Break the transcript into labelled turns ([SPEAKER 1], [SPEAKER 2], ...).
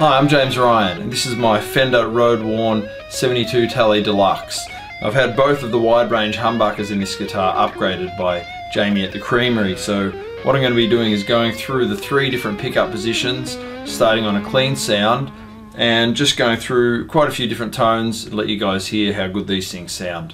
[SPEAKER 1] Hi, I'm James Ryan and this is my Fender Road Worn 72 Tele Deluxe. I've had both of the wide range humbuckers in this guitar upgraded by Jamie at the Creamery so what I'm going to be doing is going through the three different pickup positions starting on a clean sound and just going through quite a few different tones let you guys hear how good these things sound.